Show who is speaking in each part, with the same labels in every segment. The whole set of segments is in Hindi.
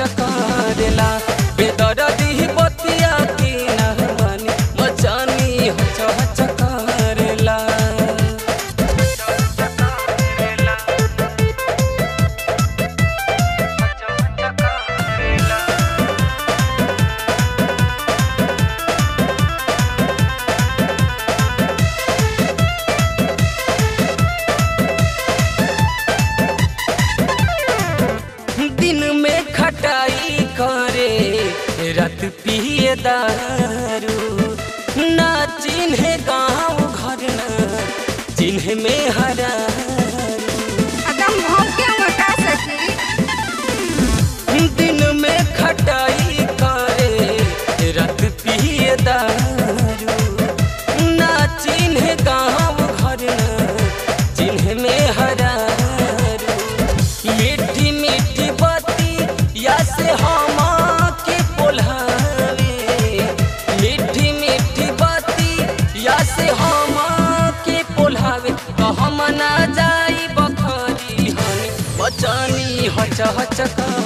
Speaker 1: चका दिला। पिए दारू। ना चिन्ह गाँव घर ना चिन्ह में हरा। दिन में खटाई करे रत पिए दारू। चका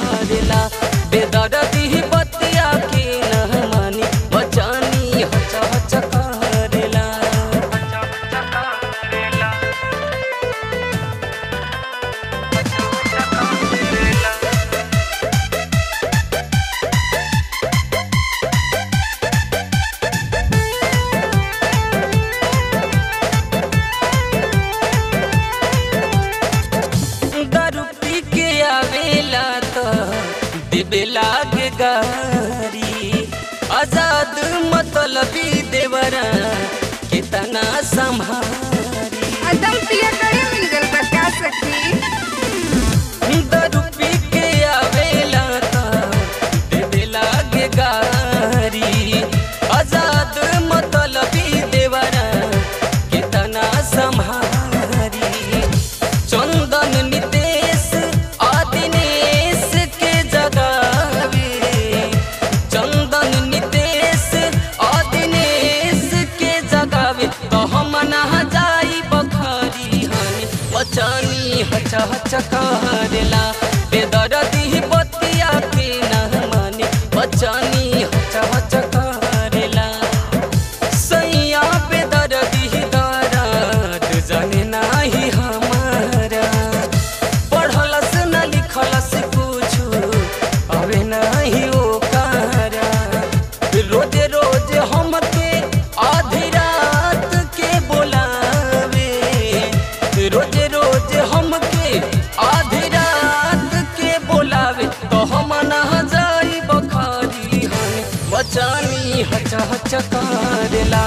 Speaker 1: बेला गारी आज़ाद मतलबी देवरा कितना संभारी। चका जानी हचा हचा करेला